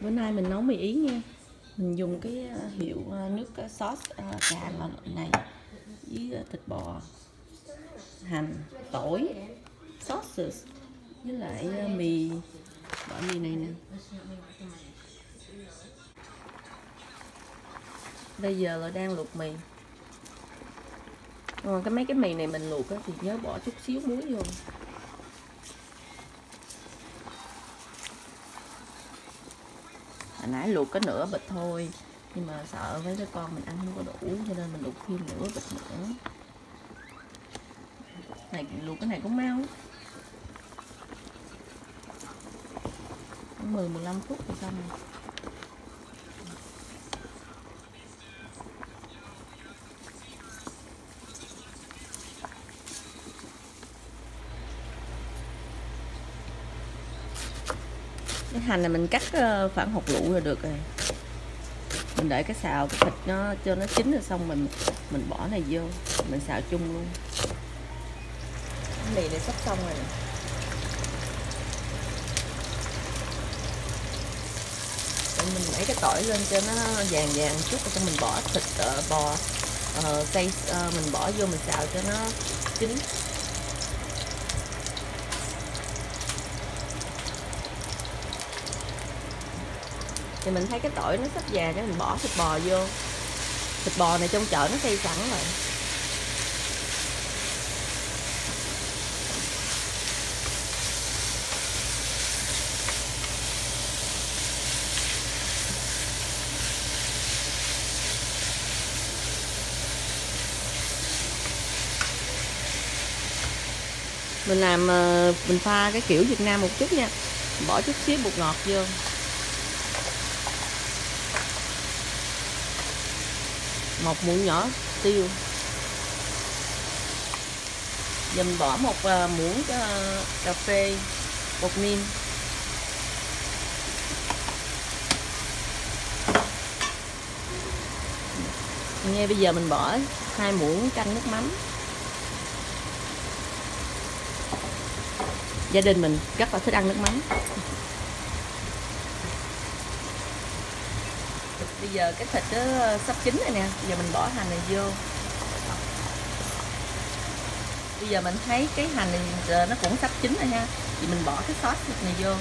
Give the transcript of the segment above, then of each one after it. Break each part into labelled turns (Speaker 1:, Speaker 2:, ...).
Speaker 1: bữa nay mình nấu mì ý nha. Mình dùng cái à, hiệu à, nước sốt sauce cà là loại này với thịt bò, hành, tỏi, sauces với lại mì. Loại mì này nè. Bây giờ là đang luộc mì. Còn cái mấy cái mì này mình luộc thì nhớ bỏ chút xíu muối vô. Hồi nãy luộc có nửa bịch thôi, nhưng mà sợ với đứa con mình ăn không có đủ, cho nên mình luộc thêm nửa bịch nữa. Này, luộc cái này cũng mau. 10 15 phút thì xong rồi. Cái hành này mình cắt ờ, khoảng hột lựu là được rồi. Mình để cái xào cái thịt nó cho nó chín rồi xong mình mình bỏ này vô mình xào chung luôn. Mì này sắp xong rồi nè. Mình lấy cái tỏi lên cho nó vàng vàng chút rồi mình bỏ thịt uh, bò uh, xay uh, mình bỏ vô mình xào cho nó chín. Thì mình thấy cái tỏi nó sắp già cái mình bỏ thịt bò vô. Thịt bò này trong chợ nó xây sẵn rồi mình làm ờ, mình pha cái kiểu Việt Nam một chút nha. Bỏ chút xíu bột ngọt vô. Một muỗng nhỏ tiêu. Giờ bỏ một uh, muỗng uh, cà phê bột niêm. Nghe bây giờ mình bỏ hai muỗng canh nước mắm. Gia đình mình rất là thích ăn nước mắm. Bây giờ cái thịt nó ờ, sắp chín rồi nè. Bây giờ mình bỏ hành này vô. Bây giờ mình thấy cái hành này giờ nó cũng sắp chín rồi ha. Thì mình bỏ cái sót thịt này vô.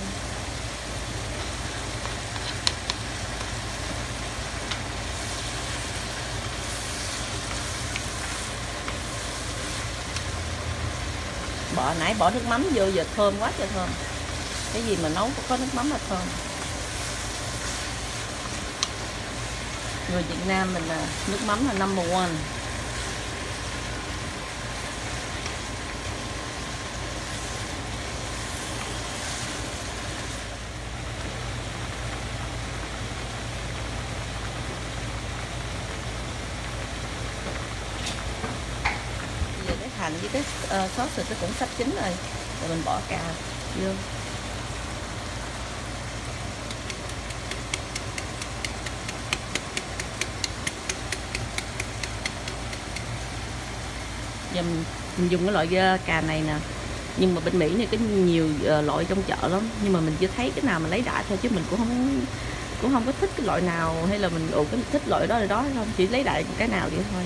Speaker 1: Bỏ, nãy bỏ nước mắm vô giờ thơm quá trời thơm. Cái gì mà nấu có nước mắm là thơm. Người Việt Nam mình là nước mắm là number one. Cái hành với cái ờ, uh, sốt thì nó cũng sắp chín rồi. Rồi mình bỏ cà vô. Giờ mình, mình dùng cái loại ờ, cà này nè. Nhưng mà bên Mỹ này có nhiều ờ, loại trong chợ lắm. Nhưng mà mình chưa thấy cái nào mà lấy đại thôi chứ mình cũng không cũng không có thích cái loại nào. Hay là mình ủ cái thích loại đó là đó không chỉ lấy đại cái nào vậy thôi.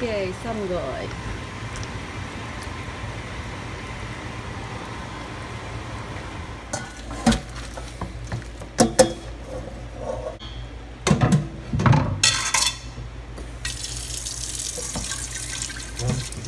Speaker 1: Ok xong rồi. Thank